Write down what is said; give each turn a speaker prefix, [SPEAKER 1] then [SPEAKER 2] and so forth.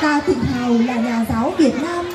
[SPEAKER 1] ta tự hào là nhà giáo Việt Nam